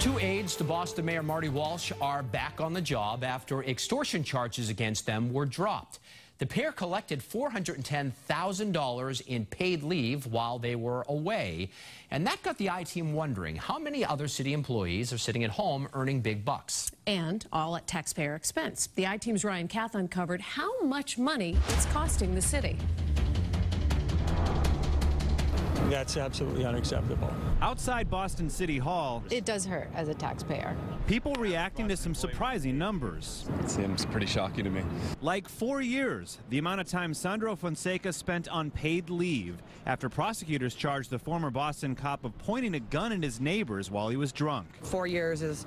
Two aides to Boston Mayor Marty Walsh are back on the job after extortion charges against them were dropped. The pair collected $410,000 in paid leave while they were away. And that got the I-team wondering how many other city employees are sitting at home earning big bucks. And all at taxpayer expense. The I-team's Ryan Kath uncovered how much money it's costing the city. That's absolutely unacceptable. Outside Boston City Hall, It does hurt as a taxpayer. people reacting to some surprising numbers. It seems pretty shocking to me. Like four years, the amount of time Sandro Fonseca spent on paid leave after prosecutors charged the former Boston cop of pointing a gun at his neighbors while he was drunk. four years is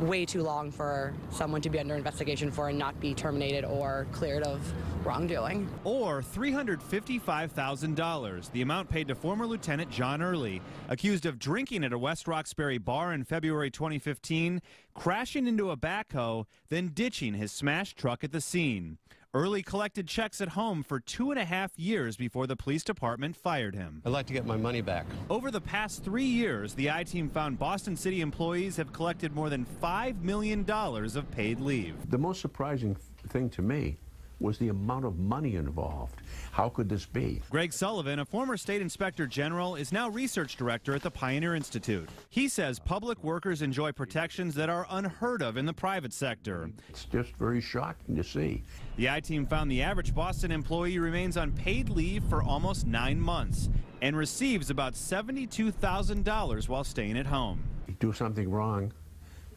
way too long for someone to be under investigation for and not be terminated or cleared of wrongdoing. Or $355,000, the amount paid to former Lieutenant John Early, accused of drinking at a West Roxbury bar in February 2015, crashing into a backhoe, then ditching his smashed truck at the scene. Early collected checks at home for two and a half years before the police department fired him. I'd like to get my money back. Over the past three years, the I team found Boston City employees have collected more than $5 million of paid leave. The most surprising thing to me was the amount of money involved. How could this be? Greg Sullivan, a former state inspector general, is now research director at the Pioneer Institute. He says public workers enjoy protections that are unheard of in the private sector. It's just very shocking to see. The I team found the average Boston employee remains on paid leave for almost nine months and receives about $72,000 while staying at home. You do something wrong,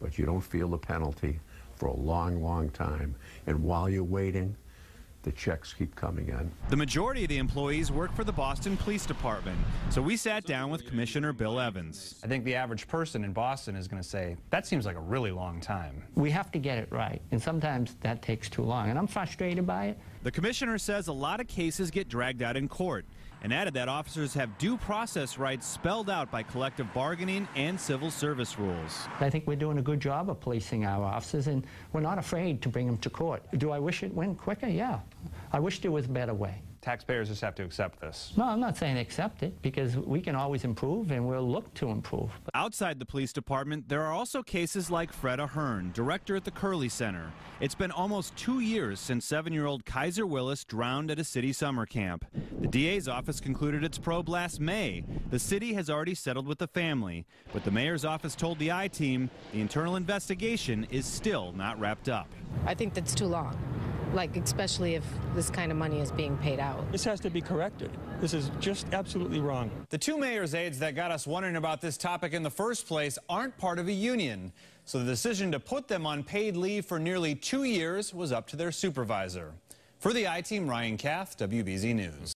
but you don't feel the penalty for a long, long time. And while you're waiting, the checks keep coming in. The majority of the employees work for the Boston Police Department, so we sat down with Commissioner Bill Evans. I think the average person in Boston is going to say, that seems like a really long time. We have to get it right, and sometimes that takes too long, and I'm frustrated by it. The commissioner says a lot of cases get dragged out in court and added that officers have due process rights spelled out by collective bargaining and civil service rules. I think we're doing a good job of policing our officers, and we're not afraid to bring them to court. Do I wish it went quicker? Yeah. I wish there was a better way. Taxpayers just have to accept this. No, I'm not saying accept it, because we can always improve, and we'll look to improve. Outside the police department, there are also cases like Fred Ahern, director at the Curley Center. It's been almost two years since seven-year-old Kaiser Willis drowned at a city summer camp. The DA's office concluded its probe last May. The city has already settled with the family, but the mayor's office told the I-team the internal investigation is still not wrapped up. I think that's too long. Like, especially if this kind of money is being paid out. This has to be corrected. This is just absolutely wrong. The two mayor's aides that got us wondering about this topic in the first place aren't part of a union. So the decision to put them on paid leave for nearly two years was up to their supervisor. For the I-Team, Ryan Kath, WBZ News.